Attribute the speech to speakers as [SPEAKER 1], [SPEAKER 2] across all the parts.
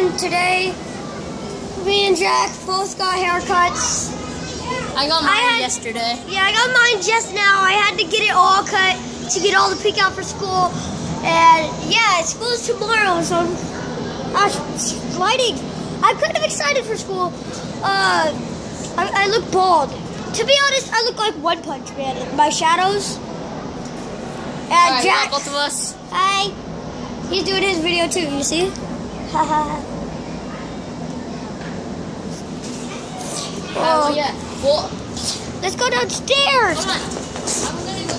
[SPEAKER 1] and today me and Jack both got haircuts.
[SPEAKER 2] I got mine
[SPEAKER 1] I had-
[SPEAKER 2] yesterday.
[SPEAKER 1] Yeah, I got mine just now. I had to get it all cut to get all the pink out for school. And yeah, school's tomorrow, so gosh, it's lighting. I'm kind of excited for school. Uh, I, I look bald. To be honest, I look like One Punch Man my shadows. And
[SPEAKER 2] got
[SPEAKER 1] Jack,
[SPEAKER 2] both of us.
[SPEAKER 1] hi. He's doing his video too. You see? Haha.
[SPEAKER 2] Oh, yeah. Well,
[SPEAKER 1] Let's go downstairs.
[SPEAKER 2] come on. Go.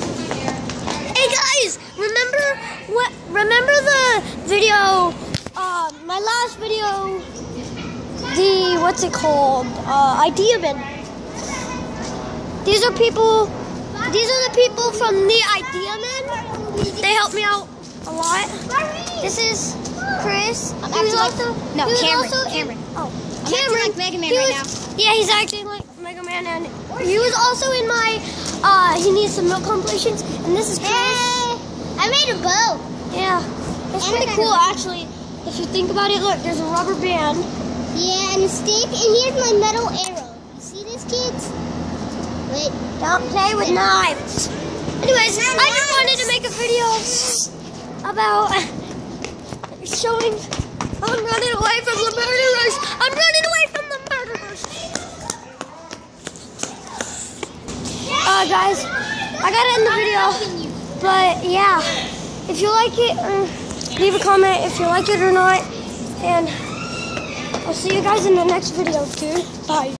[SPEAKER 1] Hey guys, remember what? Remember the video? Uh, my last video. The what's it called? Uh, Idea Men. These are people. These are the people from the Idea Men. They helped me out a lot. This is Chris.
[SPEAKER 3] I'm acting like-
[SPEAKER 1] also
[SPEAKER 3] no, Cameron,
[SPEAKER 1] also
[SPEAKER 3] Cameron.
[SPEAKER 1] oh,
[SPEAKER 3] I'm
[SPEAKER 1] Cameron.
[SPEAKER 3] like Mega Man right
[SPEAKER 1] was- Yeah, he's acting like Mega Man, and he was also in my. Uh, he needs some milk compilations, and this is Chris.
[SPEAKER 3] Hey, I made a bow.
[SPEAKER 1] Yeah, it's
[SPEAKER 3] And
[SPEAKER 1] pretty cool actually. If you think about it, look, there's a rubber band.
[SPEAKER 3] Yeah, and a stick, and here's my metal arrow. You see this, kids? Wait.
[SPEAKER 1] Don't play with knives. Anyways, I just wanted to make a video about showing. I'm running away from the murderers. I'm running away from the murderers. Uh, guys, I gotta end the video. But yeah, if you like it, uh, leave a comment if you like it or not. And I'll see you guys in the next video, dude. Bye.